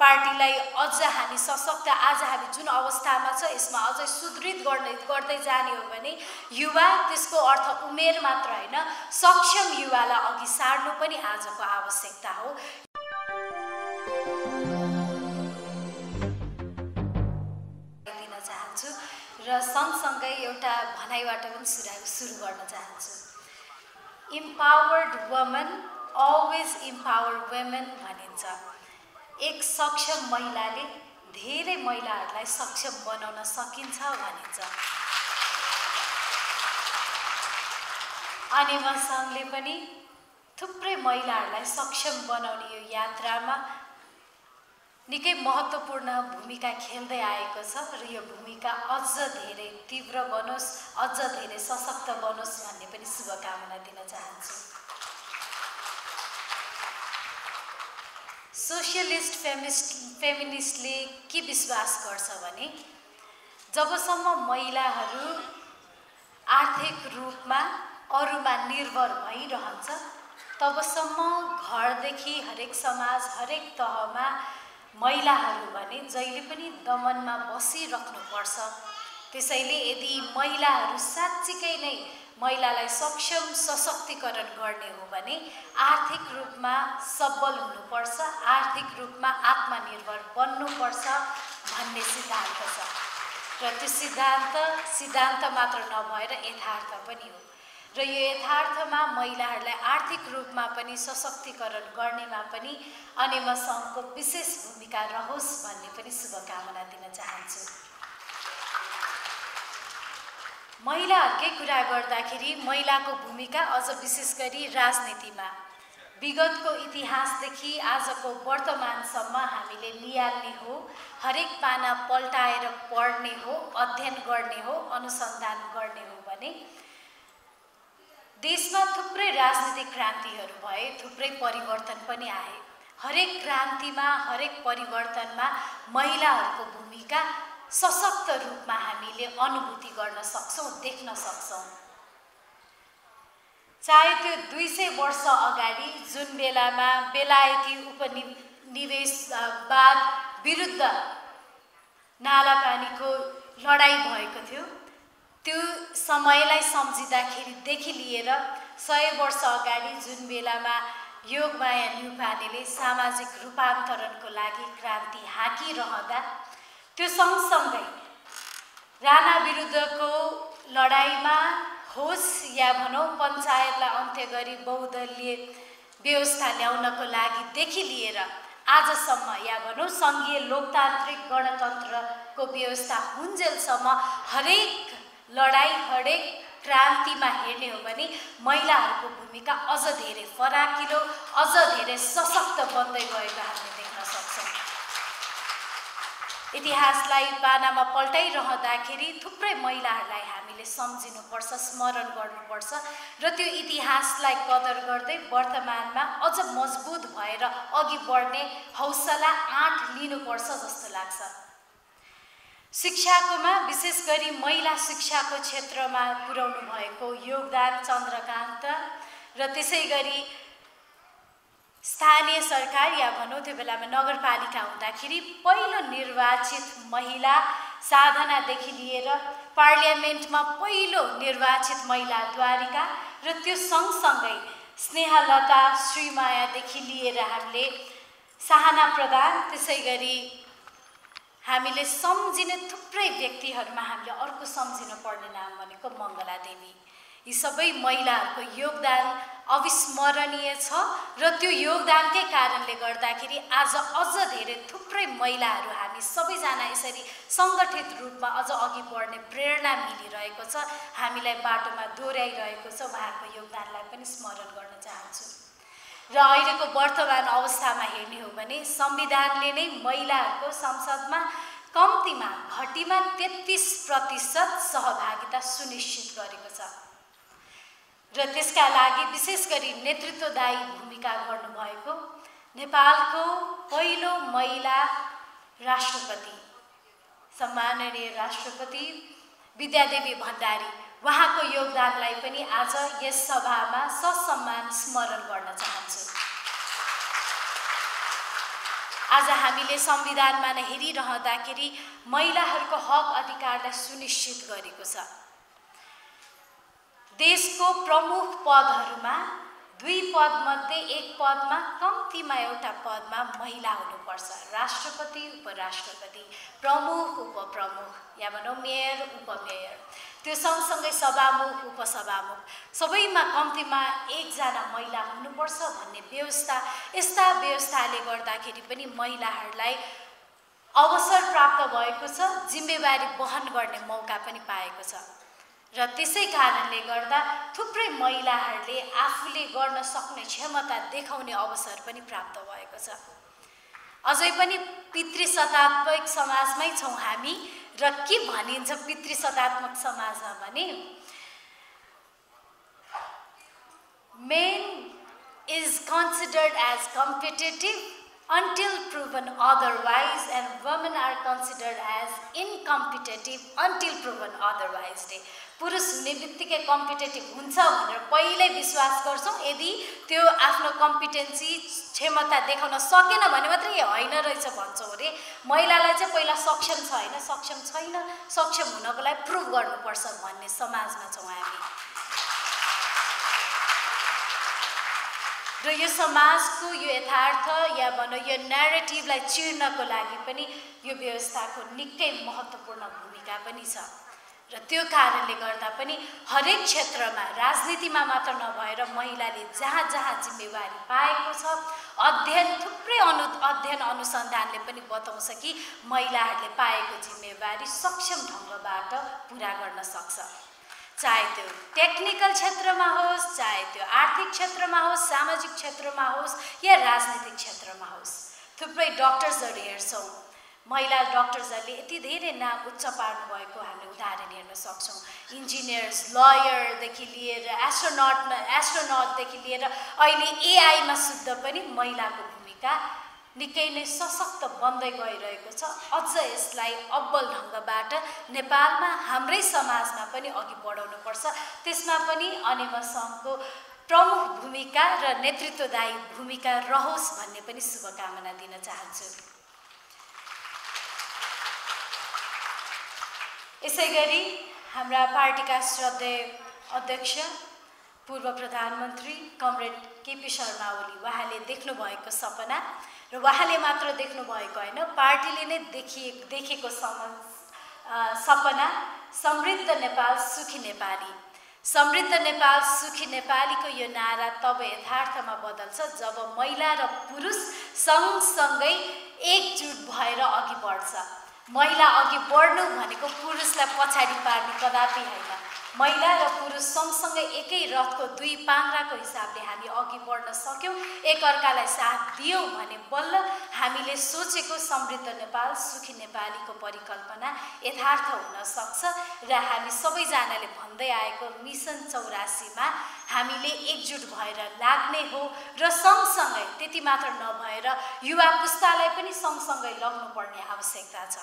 पार्टीलाई अझ हामी सशक्त आज हामी जुन अवस्थामा छ यसमा अझै सुदृढ गर्ने गर्दै जाने हो भने युवा त्यसको अर्थ उमेर मात्र होइन सक्षम युवालाई अघि सार्नु पनि आजको आवश्यकता हो। दिन चाहन्छु र सँगसँगै एउटा भनाइबाट पनि सुरु सुरु गर्न चाहन्छु। Empowered woman always empower women भनिन्छ। एक सक्षम महिलाले धेरै महिलाहरूलाई सक्षम बनाउन सकिन्छ भनिन्छ। अनि म सङ्घले पनि थुप्रै महिलाहरूलाई सक्षम बनाउने यो यात्रामा निकै महत्त्वपूर्ण भूमिका खेल्दै आएको छ र यो भूमिका अझ धेरै तीव्र बनोस् अझ धेरै सशक्त बनोस् भन्ने पनि शुभकामना दिन चाहन्छु। सोसियलिस्ट फेमिस्ट फेमिनिस्टले के विश्वास गर्छ भने जबसम्म महिलाहरू आर्थिक रूपमा अरूमा निर्भर भइरहन्छ तबसम्म घरदेखि हरेक समाज हरेक तहमा महिलाहरू भने जहिले पनि दमनमा बसिराख्नुपर्छ। त्यसैले यदि महिलाहरू साँच्चीकै नै महिलालाई सक्षम सशक्तिकरण गर्ने हो भने आर्थिक रूपमा सबल हुनुपर्छ आर्थिक रूपमा आत्मनिर्भर बन्नुपर्छ भन्ने सिद्धान्त छ। र त्यो सिद्धान्त सिद्धान्त मात्र नभएर यथार्थ पनि हो। र यो यथार्थमा महिलाहरूलाई आर्थिक रूपमा पनि सशक्तिकरण गर्नेमा पनि अनेमा सङ्घको विशेष भूमिका रहोस् भन्ने पनि शुभकामना दिन चाहन्छु। महिलाहरूकै कुरा गर्दाखेरि महिलाको भूमिका अझ विशेष गरी राजनीतिमा। विगतको इतिहासदेखि आजको वर्तमानसम्म हामीले निहाल्ने हो हरेक पाना पल्टाएर पढ्ने हो अध्ययन गर्ने हो अनुसन्धान गर्ने हो भने देशमा थुप्रै राजनीतिक क्रान्तिहरू भए थुप्रै परिवर्तन पनि आए। हरेक क्रान्तिमा हरेक परिवर्तनमा महिलाहरूको भूमिका सशक्त रूपमा हामीले अनुभूति गर्न सक्छौँ देख्न सक्छौँ। चाहे त्यो दुई सय वर्ष अगाडि जुन बेलामा बेलायती उपनि निवेशवाद विरुद्ध नालापानीको लडाइँ भएको थियो त्यो समयलाई सम्झिँदाखेरिदेखि लिएर सय वर्ष अगाडि जुन बेलामा योगमाया न्युपानेले सामाजिक रूपान्तरणको लागि क्रान्ति हाँकिरहँदा त्यो सँगसँगै राणा विरुद्धको लडाइँमा होस् या भनौँ पञ्चायतलाई अन्त्य गरी बहुदलीय व्यवस्था ल्याउनको लागिदेखि लिएर आजसम्म या भनौँ सङ्घीय लोकतान्त्रिक गणतन्त्रको व्यवस्था हुन्जेलसम्म हरेक लडाइँ हरेक क्रान्तिमा हेर्ने हो भने महिलाहरूको भूमिका अझ धेरै फराकिलो अझ धेरै सशक्त बन्दै गएको हामीले इतिहासलाई पानामा पल्टाइरहँदाखेरि थुप्रै महिलाहरूलाई हामीले सम्झिनुपर्छ स्मरण गर्नुपर्छ र त्यो इतिहासलाई कदर गर्दै वर्तमानमा अझ मजबुत भएर अघि बढ्ने हौसला आँट लिनुपर्छ जस्तो लाग्छ। शिक्षाकोमा विशेष गरी महिला शिक्षाको क्षेत्रमा पुर्याउनु भएको योगदान चन्द्रकान्त र त्यसै गरी स्थानीय सरकार या भनौँ त्यो बेलामा नगरपालिका हुँदाखेरि पहिलो निर्वाचित महिला साधनादेखि लिएर पार्लियामेन्टमा पहिलो निर्वाचित महिला द्वारिका र त्यो सँगसँगै स्नेहलता श्रीमायादेखि लिएर हामीले साहना प्रधान त्यसै गरी हामीले सम्झिने थुप्रै व्यक्तिहरूमा हामीले अर्को सम्झिनु पर्ने नाम भनेको मङ्गला देवी। यी सबै महिलाहरूको योगदान अविस्मरणीय छ र त्यो योगदानकै कारणले गर्दाखेरि आज अझ धेरै थुप्रै महिलाहरू हामी सबैजना यसरी सङ्गठित रूपमा अझ अघि बढ्ने प्रेरणा मिलिरहेको छ। हामीलाई बाटोमा दोहोऱ्याइरहेको छ। उहाँहरूको योगदानलाई पनि स्मरण गर्न चाहन्छु। र अहिलेको वर्तमान अवस्थामा हेर्ने हो भने संविधानले नै महिलाहरूको संसदमा कम्तीमा घटीमा तेत्तिस प्रतिशत सहभागिता सुनिश्चित गरेको छ। र त्यसका लागि विशेष गरी नेतृत्वदायी भूमिका गर्नुभएको नेपालको पहिलो महिला राष्ट्रपति सम्माननीय राष्ट्रपति विद्यादेवी भण्डारी उहाँको योगदानलाई पनि आज यस सभामा ससम्मान स्मरण गर्न चाहन्छु। आज हामीले संविधानमा नै हेरिरहँदाखेरि महिलाहरूको हक अधिकारलाई सुनिश्चित गरेको छ। देशको प्रमुख पदहरूमा दुई पदमध्ये एक पदमा कम्तीमा एउटा पदमा महिला हुनुपर्छ। राष्ट्रपति उपराष्ट्रपति प्रमुख उपप्रमुख। या भनौँ मेयर उपमेयर। त्यो सँगसँगै सभामुख उपसभामुख। सबैमा कम्तीमा एकजना महिला हुनुपर्छ भन्ने व्यवस्था यस्ता व्यवस्थाले गर्दाखेरि पनि महिलाहरूलाई अवसर प्राप्त भएको छ जिम्मेवारी वहन गर्ने मौका पनि पाएको छ। र त्यसै कारणले गर्दा थुप्रै महिलाहरूले आफूले गर्न सक्ने क्षमता देखाउने अवसर पनि प्राप्त भएको छ। अझै पनि पितृसत्तात्मक समाजमै छौँ हामी र के भनिन्छ पितृसत्तात्मक समाजमा भने? Men is considered as competitive until proven otherwise and women are considered as incompetitive until proven otherwise. day पुरुष हुने बित्तिकै कम्पिटेटिभ हुन्छ भनेर पहिल्यै विश्वास गर्छौँ यदि त्यो आफ्नो कम्पिटेन्सी क्षमता देखाउन सकेन भने मात्रै होइन रहेछ भन्छौँ अरे महिलालाई चाहिँ पहिला सक्षम छ होइन? सक्षम छैन सक्षम हुनको लागि प्रुभ गर्नुपर्छ भन्ने समाजमा छौँ हामी। र यो समाजको यो यथार्थ या भनौँ यो नेरेटिभलाई चिर्नको लागि पनि यो व्यवस्थाको निकै महत्त्वपूर्ण भूमिका पनि छ। र त्यो कारणले गर्दा पनि हरेक क्षेत्रमा राजनीतिमा मात्र नभएर महिलाले जहाँ जहाँ जिम्मेवारी पाएको छ अध्ययन थुप्रै अनु अध्ययन अनुसन्धानले पनि बताउँछ कि महिलाहरूले पाएको जिम्मेवारी सक्षम ढङ्गबाट पुरा गर्न सक्छ। चाहे त्यो टेक्निकल क्षेत्रमा होस् चाहे त्यो आर्थिक क्षेत्रमा होस् सामाजिक क्षेत्रमा होस् या राजनीतिक क्षेत्रमा होस्। थुप्रै डक्टर्सहरू हेर्छौँ। महिला डक्टर्सहरूले यति धेरै नाम उच्च पार्नु भएको हामीले उदाहरण हेर्न सक्छौँ। इन्जिनियर्स लयरदेखि लिएर एस्ट्रोनट एस्ट्रोनटदेखि लिएर अहिले एआईमा शुद्ध पनि महिलाको भूमिका निकै नै सशक्त बन्दै गइरहेको छ। अझ यसलाई अब्बल ढङ्गबाट नेपालमा हाम्रै समाजमा पनि अघि बढाउनुपर्छ। त्यसमा पनि अनिमा सङ्घको प्रमुख भूमिका र नेतृत्वदायी भूमिका रहोस् भन्ने पनि शुभकामना दिन चाहन्छु। यसै गरी हाम्रा पार्टीका श्रद्धेय अध्यक्ष पूर्व प्रधानमन्त्री कमरेड केपी शर्मा ओली उहाँले देख्नुभएको सपना र उहाँले मात्र देख्नुभएको होइन पार्टीले नै देखिए देखेको सम सपना समृद्ध नेपाल सुखी नेपाली। समृद्ध नेपाल सुखी नेपालीको यो नारा तब यथार्थमा बदल्छ जब महिला र पुरुष सँगसँगै एकजुट भएर अघि बढ्छ। महिला अघि बढ्नु भनेको पुरुषलाई पछाडि पार्ने कदापि होइन। महिला र पुरुष सँगसँगै एकै रथको दुई पाङ्राको हिसाबले हामी अघि बढ्न सक्यौँ। एकअर्कालाई साथ दियौँ भने बल्ल हामीले सोचेको समृद्ध नेपाल सुखी नेपालीको परिकल्पना यथार्थ हुन सक्छ र हामी सबैजनाले भन्दै आएको मिसन चौरासीमा हामीले एकजुट भएर लाग्ने हो र सँगसँगै त्यति मात्र नभएर युवा पुस्तालाई पनि सँगसँगै लग्नुपर्ने आवश्यकता छ।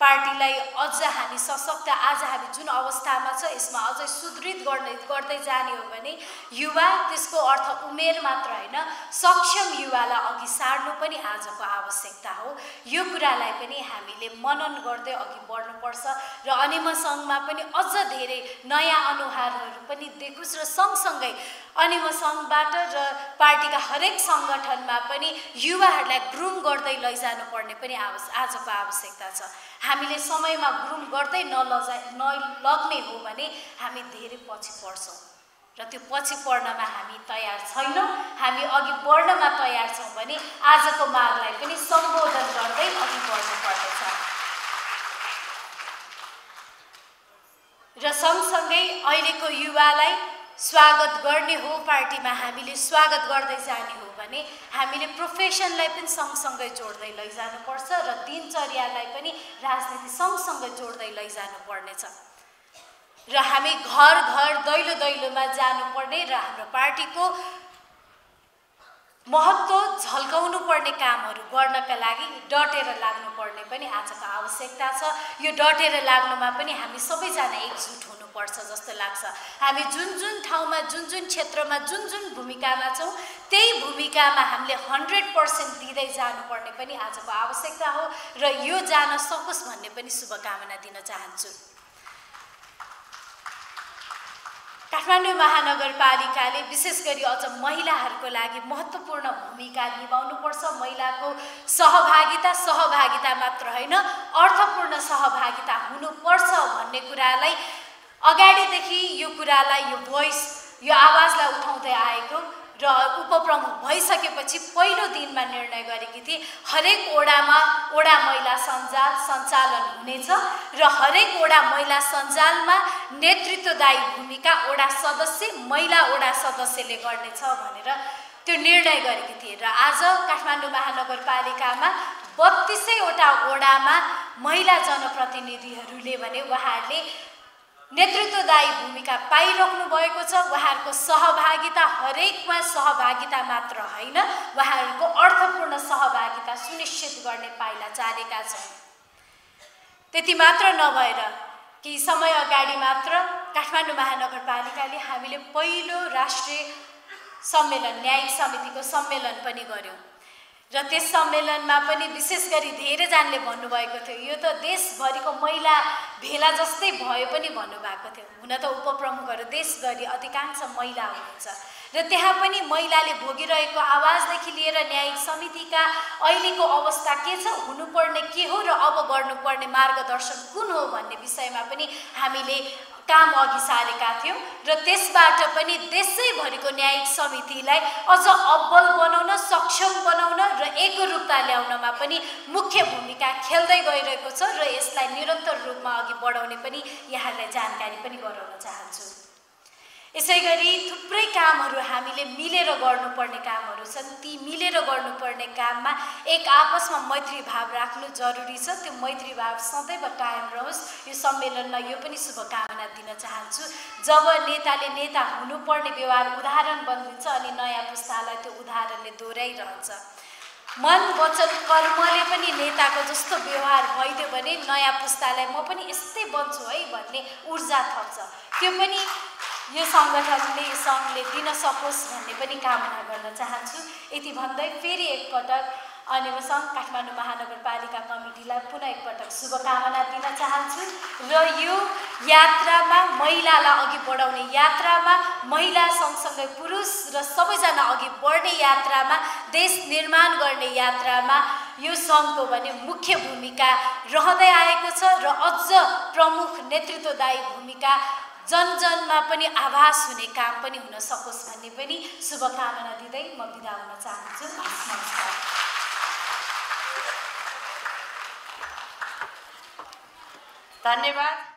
पार्टीलाई अझ हामी सशक्त आज हामी जुन अवस्थामा छ यसमा अझै सुदृढ गर्ने गर्दै जाने हो भने युवा त्यसको अर्थ उमेर मात्र होइन सक्षम युवालाई अघि सार्नु पनि आजको आवश्यकता हो। यो कुरालाई पनि हामीले मनन गर्दै अघि बढ्नुपर्छ र अनिम सङ्घमा पनि अझ धेरै नयाँ अनुहारहरू पनि देखोस् र सँगसँगै अनिम सङ्घबाट र पार्टीका हरेक सङ्गठनमा पनि युवाहरूलाई ग्रुम गर्दै लैजानु पर्ने पनि आवश्य आजको आवश्यकता छ। हामीले समयमा ग्रुम गर्दै नलजा नलग्ने हो भने हामी धेरै पछि पर्छौँ। र त्यो पछि पढ्नमा हामी तयार छैनौँ। हामी अघि बढ्नमा तयार छौँ भने आजको मागलाई पनि सम्बोधन गर्दै अघि बढ्नु पर्नेछ र सँगसँगै अहिलेको युवालाई स्वागत गर्ने हो पार्टीमा हामीले स्वागत गर्दै जाने हो भने हामीले प्रोफेसनलाई पनि सँगसँगै जोड्दै लैजानुपर्छ र दिनचर्यालाई पनि राजनीति सँगसँगै जोड्दै लैजानु पर्नेछ र हामी घर घर दैलो दैलोमा जानुपर्ने र हाम्रो पार्टीको महत्त्व झल्काउनु पर्ने कामहरू गर्नका लागि डटेर लाग्नुपर्ने पनि आजको आवश्यकता छ। यो डटेर लाग्नुमा पनि हामी सबैजना एकजुट हुनुपर्छ जस्तो लाग्छ। हामी जुन जुन ठाउँमा जुन जुन क्षेत्रमा जुन जुन भूमिकामा छौँ त्यही भूमिकामा हामीले हन्ड्रेड पर्सेन्ट दिँदै जानुपर्ने पनि आजको आवश्यकता हो। र यो जान सकोस् भन्ने पनि शुभकामना दिन चाहन्छु। काठमाडौँ महानगरपालिकाले विशेष गरी अझ महिलाहरूको लागि महत्त्वपूर्ण भूमिका निभाउनुपर्छ। महिलाको सहभागिता सहभागिता मात्र होइन अर्थपूर्ण सहभागिता हुनुपर्छ भन्ने कुरालाई अगाडिदेखि यो कुरालाई यो भोइस यो आवाजलाई उठाउँदै आएको। र उपप्रमुख भइसकेपछि पहिलो दिनमा निर्णय गरेकी थिए। हरेक ओडामा ओडा महिला सञ्जाल सञ्चालन हुनेछ र हरेक ओडा महिला सञ्जालमा नेतृत्वदायी भूमिका ओडा सदस्य महिला ओडा सदस्यले गर्नेछ भनेर त्यो निर्णय गरेकी थिए। र आज काठमाडौँ महानगरपालिकामा बत्तिसैवटा ओडामा महिला जनप्रतिनिधिहरूले भने उहाँहरूले नेतृत्वदायी भूमिका पाइराख्नु भएको छ। उहाँहरूको सहभागिता हरेकमा सहभागिता मात्र होइन। उहाँहरूको अर्थपूर्ण सहभागिता सुनिश्चित गर्ने पाइला चालेका छौँ त्यति मात्र नभएर केही समय अगाडि मात्र काठमाडौँ महानगरपालिकाले हामीले पहिलो राष्ट्रिय सम्मेलन न्यायिक समितिको सम्मेलन पनि गऱ्यौँ र त्यस सम्मेलनमा पनि विशेष गरी धेरैजनाले भन्नुभएको थियो यो त देशभरिको महिला भेला जस्तै भयो पनि भन्नुभएको थियो। हुन त उपप्रमुखहरू देशभरि अधिकांश महिला हुनुहुन्छ। र त्यहाँ पनि महिलाले भोगिरहेको आवाजदेखि लिएर न्यायिक समितिका अहिलेको अवस्था के छ हुनुपर्ने के हो र अब गर्नुपर्ने मार्गदर्शन कुन हो भन्ने विषयमा पनि हामीले काम अघि सारेका थियौँ र त्यसबाट पनि देशैभरिको न्यायिक समितिलाई अझ अब्बल बनाउन सक्षम बनाउन र एकरूपता ल्याउनमा पनि मुख्य भूमिका खेल्दै गइरहेको छ र यसलाई निरन्तर रूपमा अघि बढाउने पनि यहाँलाई जानकारी पनि गराउन चाहन्छु। यसै गरी थुप्रै कामहरू हामीले मिलेर गर्नुपर्ने कामहरू छन्। ती मिलेर गर्नुपर्ने काममा एक आपसमा मैत्री भाव राख्नु जरुरी छ। त्यो मैत्री भाव सदैव कायम रहोस्। यो सम्मेलनमा यो पनि शुभकामना दिन चाहन्छु। जब नेताले नेता हुनुपर्ने व्यवहार उदाहरण बनिन्छ अनि नयाँ पुस्तालाई त्यो उदाहरणले दोहोऱ्याइरहन्छ। मन वचन कर्मले पनि नेताको जस्तो व्यवहार भइदियो भने नयाँ पुस्तालाई म पनि यस्तै बन्छु है भन्ने ऊर्जा थप्छ। त्यो पनि यो सङ्गठनले सङ्घले दिन सकोस् भन्ने पनि कामना गर्न चाहन्छु। यति भन्दै फेरि एकपटक अनि सङ्घ काठमाडौँ महानगरपालिका कमिटीलाई पुनः एकपटक शुभकामना दिन चाहन्छु र यो यात्रामा महिलालाई अघि बढाउने यात्रामा महिला सँगसँगै पुरुष र सबैजना अघि बढ्ने यात्रामा देश निर्माण गर्ने यात्रामा यो सङ्घको भने मुख्य भूमिका रहँदै आएको छ र अझ प्रमुख नेतृत्वदायी भूमिका जन जनमा पनि आभास हुने काम पनि हुन सकोस् भन्ने पनि शुभकामना दिँदै म बिदा हुन चाहन्छु। धन्यवाद।